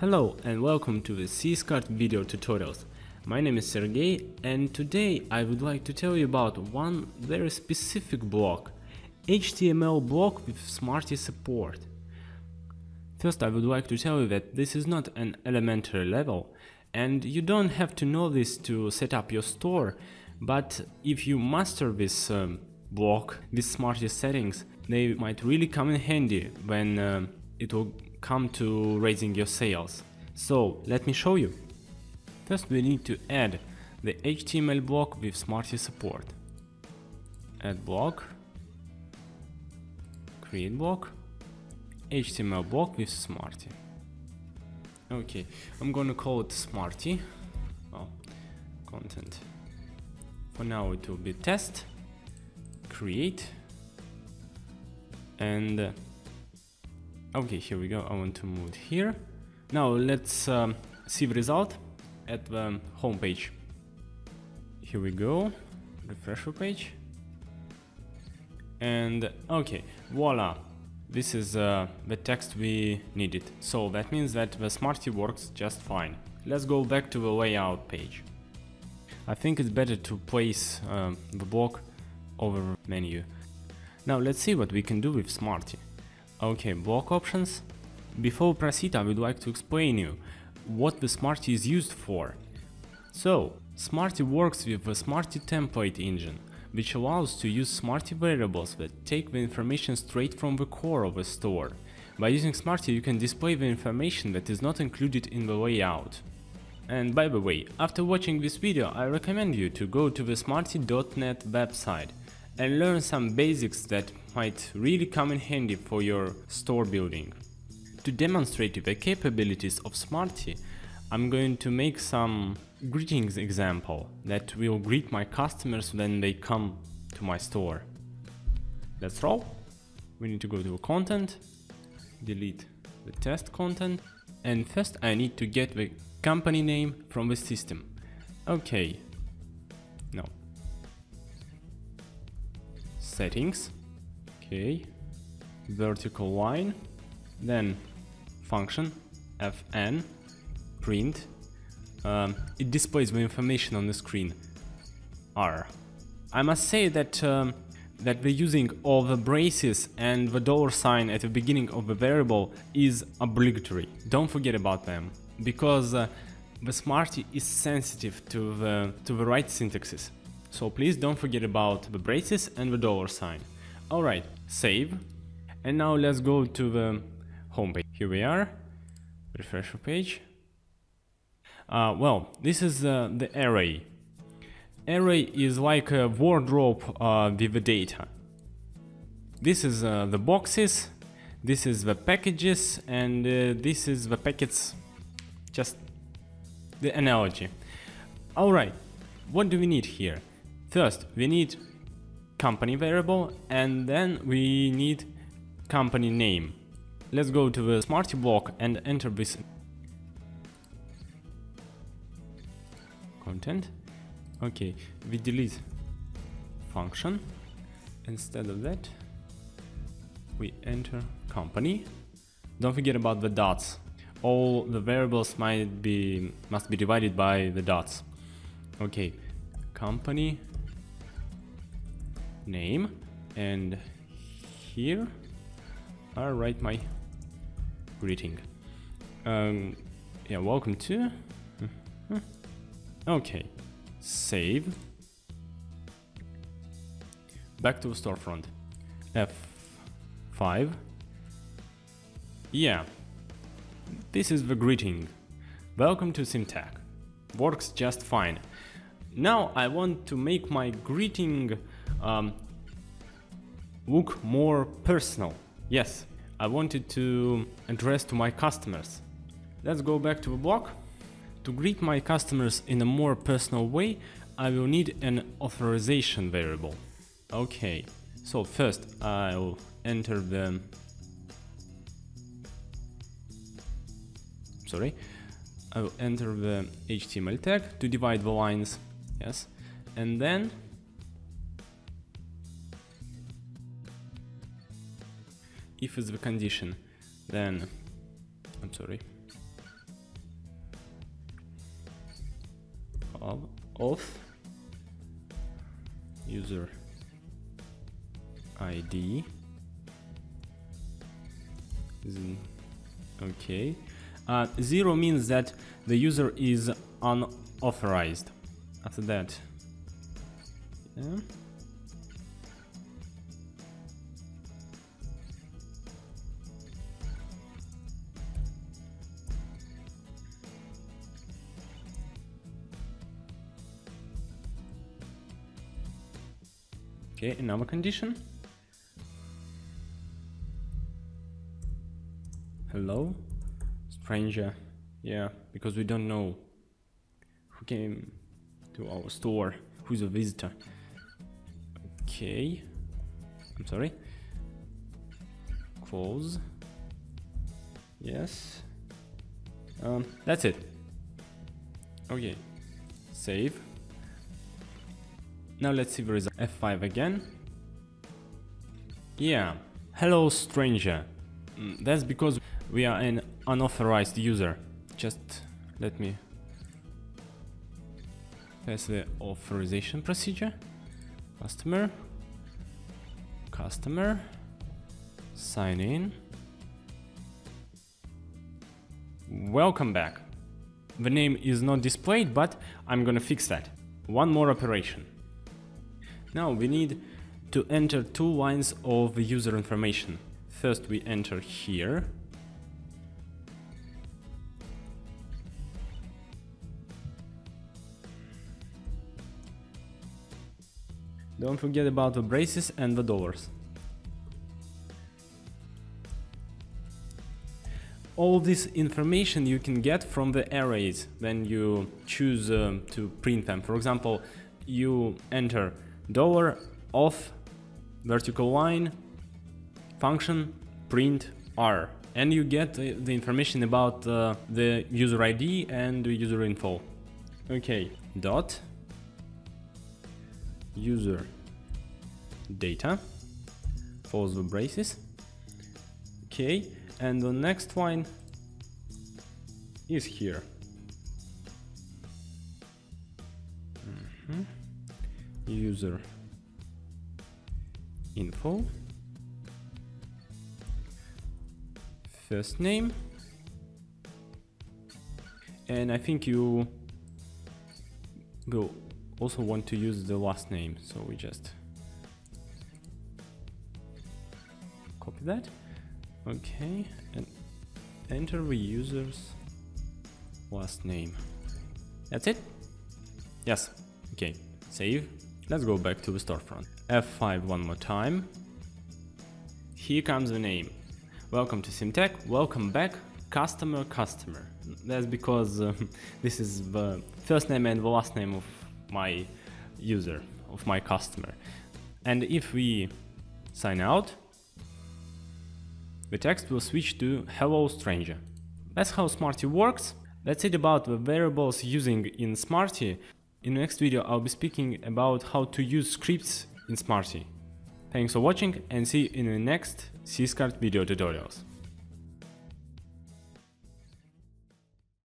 Hello and welcome to the CS-Cart video tutorials. My name is Sergey and today I would like to tell you about one very specific block, HTML block with Smarty support. First I would like to tell you that this is not an elementary level and you don't have to know this to set up your store, but if you master this um, block, these Smarty settings, they might really come in handy when uh, it will come to raising your sales. So let me show you. First we need to add the HTML block with Smarty support. Add block, create block, HTML block with Smarty. Okay, I'm gonna call it Smarty. Content. For now it will be test, create, and okay, here we go. I want to move here. Now let's um, see the result at the home page. Here we go, refresh the page. And okay, voila, this is uh, the text we needed. So that means that the Smarty works just fine. Let's go back to the layout page. I think it's better to place uh, the block over menu. Now let's see what we can do with Smarty. Okay, block options. Before we proceed, I would like to explain you what the Smarty is used for. So, Smarty works with the Smarty template engine, which allows to use Smarty variables that take the information straight from the core of a store. By using Smarty you can display the information that is not included in the layout. And by the way, after watching this video I recommend you to go to the smarty.net website and learn some basics that might really come in handy for your store building. To demonstrate the capabilities of Smarty, I'm going to make some greetings example that will greet my customers when they come to my store. Let's roll. We need to go to content, delete the test content, and first I need to get the company name from the system. Okay, Settings, okay, vertical line, then function fn print um, it displays the information on the screen R. I must say that um, that the using of the braces and the dollar sign at the beginning of the variable is obligatory. Don't forget about them because uh, the Smarty is sensitive to the to the right syntaxes. So please don't forget about the braces and the dollar sign. Alright, save. And now let's go to the home page. Here we are. Refresh the page. Uh, well, this is uh, the array. Array is like a wardrobe uh, with the data. This is uh, the boxes, this is the packages, and uh, this is the packets. Just the analogy. Alright, what do we need here? First, we need company variable, and then we need company name. Let's go to the Smarty block and enter this content. Okay, we delete function. Instead of that, we enter company. Don't forget about the dots. All the variables might be must be divided by the dots. Okay, company name and here I write my greeting. Um, yeah, welcome to. Okay, save. Back to storefront. F5. Yeah, this is the greeting. Welcome to Simtech. Works just fine. Now I want to make my greeting um, look more personal. Yes, I wanted to address to my customers. Let's go back to the block. To greet my customers in a more personal way, I will need an authorization variable. Okay, so first I'll enter the... Sorry, I will enter the HTML tag to divide the lines, yes, and then if it's the condition, then, I'm sorry, of, user ID okay. Uh, zero means that the user is unauthorized. After that yeah. Okay, another condition. Hello? Stranger. Yeah, because we don't know who came to our store, who's a visitor. Okay. I'm sorry. Close. Yes. Um, that's it. Okay. Save. Now let's see the result. F5 again. Yeah. Hello stranger. Mm, that's because we are an unauthorized user. Just let me pass the authorization procedure. Customer. Customer. Sign in. Welcome back. The name is not displayed, but I'm gonna fix that. One more operation. Now we need to enter two lines of user information. First we enter here. Don't forget about the braces and the dollars. All this information you can get from the arrays when you choose um, to print them. For example, you enter dollar off vertical line function print r and you get the, information about uh, the user ID and the user info. Okay, dot user data follows the braces. Okay, and the next one is here. User info. First name. And I think you will also want to use the last name so we just copy that. Okay and enter the user's last name. That's it? Yes okay save Let's go back to the storefront. F5 one more time. Here comes the name. Welcome to Simtech, welcome back, customer, customer. That's because uh, this is the first name and the last name of my user, of my customer. And if we sign out, the text will switch to hello stranger. That's how Smarty works. That's it about the variables using in Smarty. In the next video I'll be speaking about how to use scripts in Smarty. Thanks for watching and see you in the next CS-Cart video tutorials.